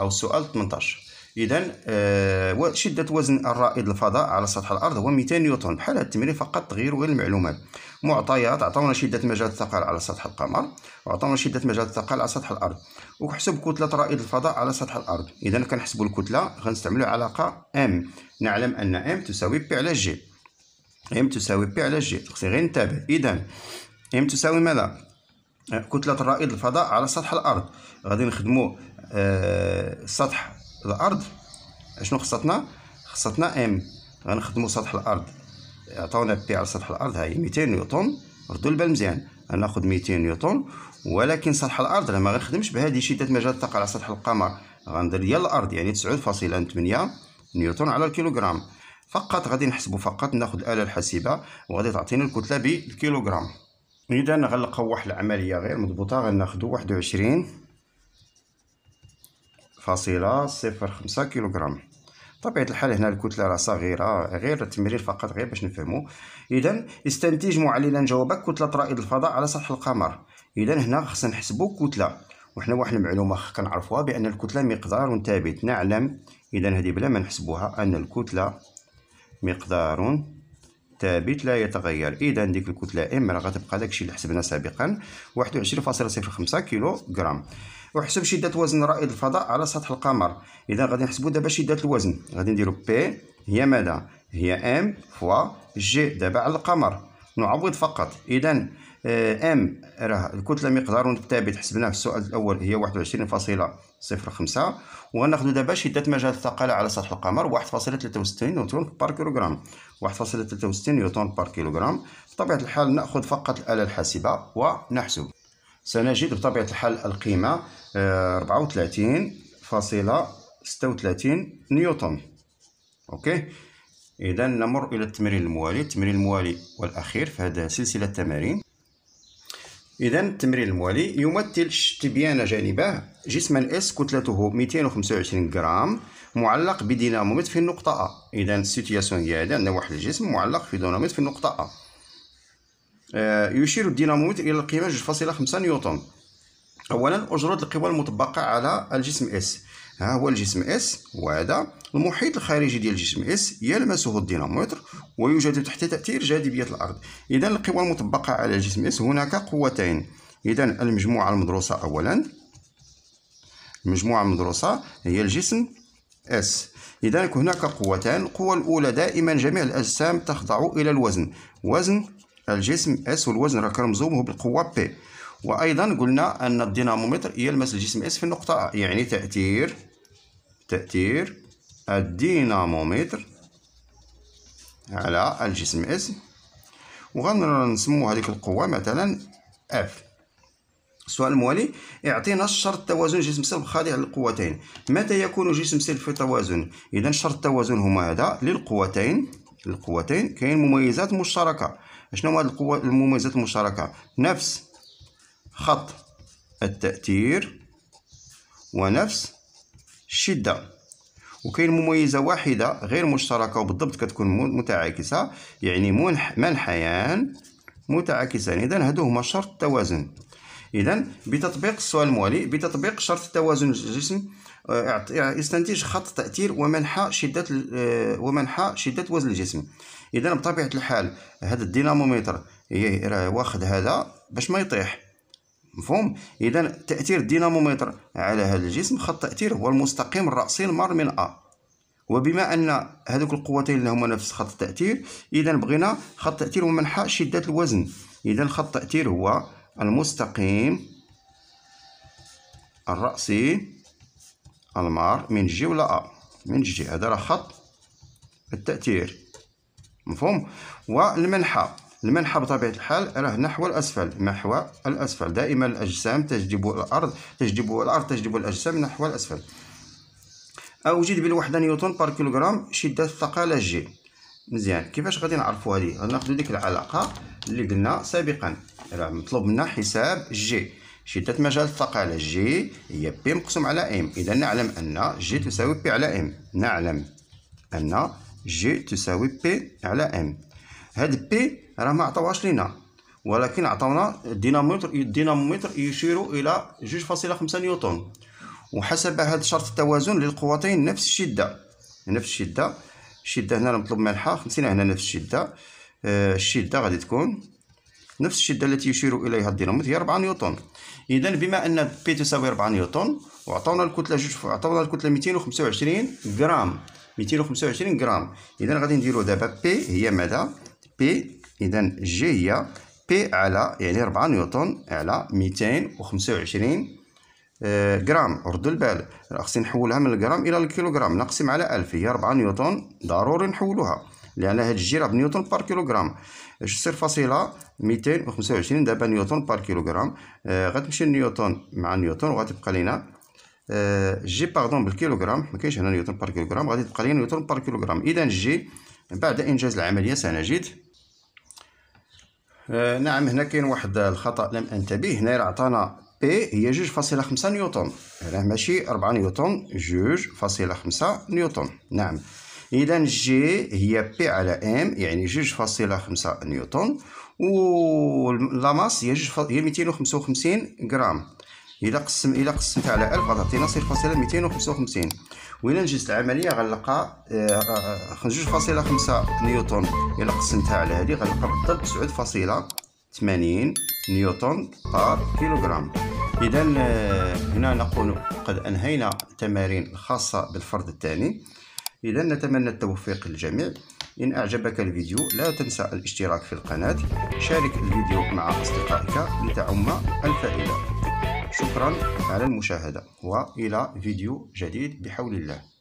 أو السؤال 18 إذا آه شدة وزن الرائد الفضاء على سطح الأرض هو 200 نيوتن. بحال التمرين فقط تغيير غير المعلومات. معطيات عطاونا شدة مجال الثقل على سطح القمر وعطاونا شدة مجال الثقل على سطح الأرض. وحسب كتلة رائد الفضاء على سطح الأرض. إذا كنحسبوا الكتلة غنستعملوا علاقة ام نعلم أن m تساوي P على g m تساوي P على g خصني غير نتابع إذا m تساوي ماذا؟ كتلة رائد الفضاء على سطح الأرض. غادي نخدمو آه سطح الأرض. شنو خصتنا؟ خصتنا m غنخدمو سطح الأرض. عطاونا P على سطح الأرض هاي 200 نيوتن ردوا البال مزيان. غناخد 200 نيوتن ولكن سطح الأرض راه ما غنخدمش بهذه شدة مجال الثقالة على سطح القمر. غندير ديال الأرض يعني 9.8 نيوتن على الكيلوغرام. فقط غادي نحسبو فقط ناخد الآلة الحاسبة وغادي تعطينا الكتلة بالكيلوغرام. إذا غنلقاو واحد العملية غير مضبوطة غناخدو واحد وعشرين فاصلة صفر خمسة كيلوغرام. بطبيعة الحال هنا الكتلة راه صغيرة غير التمرير فقط غير باش نفهمو. إذا استنتج معللا جوابك كتلة رائد الفضاء على سطح القمر. إذا هنا خصنا نحسبو كتلة. وحنا واحد المعلومة كنعرفوها بأن الكتلة مقدار ثابت نعلم. إذا هذه بلا ما نحسبوها أن الكتلة مقدار ثابت لا يتغير. اذا ديك الكتلة m راه غتبقى داكشي اللي حسبنا سابقا 21.05 كيلو غرام وحسب شدة وزن رائد الفضاء على سطح القمر. إذا غادي نحسبوا دابا شدة الوزن. غادي نديرو P هي ماذا؟ هي m fois جي دابا على القمر. نعوض فقط. اذا آه، m راه الكتله مقدار ثابت حسبناه في السؤال الأول هي 21.05 وغناخذ دابا شدة مجال الثقالة على سطح القمر 1.63 نيوتن par كيلوغرام. 1.63 نيوتن par كيلوغرام. بطبيعة الحال نأخذ فقط الآلة الحاسبة ونحسب. سنجد بطبيعة الحال القيمة 34.36 آه، نيوتن. OK؟ إذا نمر إلى التمرين الموالي التمرين الموالي والأخير في هذه سلسلة التمارين. إذا التمرين الموالي يمثل تبيان جانبه جسما S كتلته 225 غرام معلق بدينامومتر في النقطة أ. إذا ال situation هي هذه عندنا واحد الجسم معلق في دينامومتر في النقطة أ. يشير الدينامومتر إلى القيمة 2.5 نيوتن. أولا أجرد القوى المطبقة على الجسم S ها هو الجسم S وهذا المحيط الخارجي ديال الجسم S يلمسه الدينامومتر ويوجد تحت تأثير جاذبية الأرض. إذا القوى المطبقة على الجسم S هناك قوتين. إذا المجموعة المدروسة أولا المجموعة المدروسة هي الجسم S إذا هناك قوتان. القوة الأولى دائما جميع الأجسام تخضع إلى الوزن. وزن الجسم S والوزن راه كنرمزوه بالقوة P. وأيضا قلنا أن الدينامومتر يلمس الجسم S في النقطة يعني تأثير تأثير الدينامومتر على الجسم S. وغنسمو هذيك القوة مثلا F السؤال الموالي اعطينا شرط توازن جسم صلب خاضع للقوتين. متى يكون جسم صلب في توازن؟ اذا شرط التوازن هما هذا للقوتين القوتين كاين مميزات مشتركة. شنو هاد القوة المميزات المشتركة؟ نفس خط التأثير ونفس الشدة وكاين مميزة واحدة غير مشتركة وبالضبط كتكون متعاكسة يعني منحيان متعاكسان. إذا هادو هما شرط التوازن إذا بتطبيق السؤال الموالي بتطبيق شرط توازن الجسم آه، يستنتج خط تأثير ومنحى شدة آه، ومنحى شدة وزن الجسم. إذا بطبيعة الحال هذا الدينامومتر راه واخد هذا باش ما يطيح. مفهوم؟ اذا تأثير الدينامومتر على هذا الجسم خط التاثير هو المستقيم الراسي المار من أ. وبما أن هذوك القوتين اللي هما نفس خط التأثير اذا بغينا خط التاثير ومنحى شدة الوزن. اذا خط التاثير هو المستقيم الرأسي المار من G ولا أ؟ من G هذا راه خط التأثير. مفهوم؟ والمنحى المنحى بطبيعة الحال راه نحو الأسفل. نحو الأسفل. دائما الأجسام تجذب الأرض تجذب الأرض تجذب الأجسام نحو الأسفل. أوجد بالوحدة نيوتن par كيلوغرام شدة الثقالة جي. مزيان. كيفاش غادي نعرفو هادي غناخدو ديك العلاقة اللي قلنا سابقا. راه مطلوب منا حساب جي شدة مجال الثقالة g هي P مقسوم على m إذا نعلم أن g تساوي P على m نعلم أن g تساوي P على m هاد P راه ما عطاوهاش لينا. ولكن عطاونا الدينامومتر الدينامومتر يشير إلى جوج فاصلة خمسة نيوتن وحسب هذا شرط التوازن للقوتين نفس الشدة. نفس الشدة. الشده هنا مطلوب منحة خمسين هنا نفس الشدة. آه الشدة غادي تكون نفس الشدة التي يشير إليها الدينامومتر هي 4 نيوتن اذا بما أن P تساوي 4 نيوتن وعطاونا الكتلة جوج عطاونا الكتلة 225 غرام 225 غرام اذا غادي نديرو دابا P هي ماذا؟ P إذا g هي P على يعني 4 نيوتن على 225 آه، غرام رد البال. خصني نحولها من الغرام إلى الكيلوغرام. نقسم على 1000 هي 4 نيوتن ضروري نحولوها. لأن هاد ال g راه بنيوتن par كيلوغرام. صفر فاصلة ميتين وخمسة وعشرين دابا نيوتن par كيلوغرام. آه غتمشي نيوتن مع نيوتن وغتبقى لينا. آه g pardon بالكيلوغرام. مكاينش هنا نيوتن par كيلوغرام. غادي تبقى لينا نيوتن par كيلوغرام. إذا جي بعد إنجاز العملية سنجد. آه نعم هنا كاين واحد الخطأ لم أنتبه. هنا راه عطانا P هي جوج فاصلة خمسة نيوتن راه ماشي ربعة نيوتن جوج فاصلة خمسة نيوتن نعم. إذا g هي P على m يعني جوج فاصلة خمسة نيوتن و la masse هي جوج هي ميتين وخمسة وخمسين غرام. إلا قسم إلا قسمت على ألف غتعطينا صفر فاصلة ميتين وخمسة وخمسين. وإلا نجزت العملية غنلقى آه، آه، جوج فاصلة خمسة نيوتن. إلا قسمتها على هادي غنلقى بالضبط تسعود فاصلة ثمانين نيوتن par كيلوغرام. إذا آه، هنا نكون قد أنهينا التمارين الخاصة بالفرد الثاني. إذا نتمنى التوفيق للجميع. إن أعجبك الفيديو لا تنسى الاشتراك في القناة. شارك الفيديو مع أصدقائك لتعم الفائدة. شكرا على المشاهدة وإلى فيديو جديد بحول الله.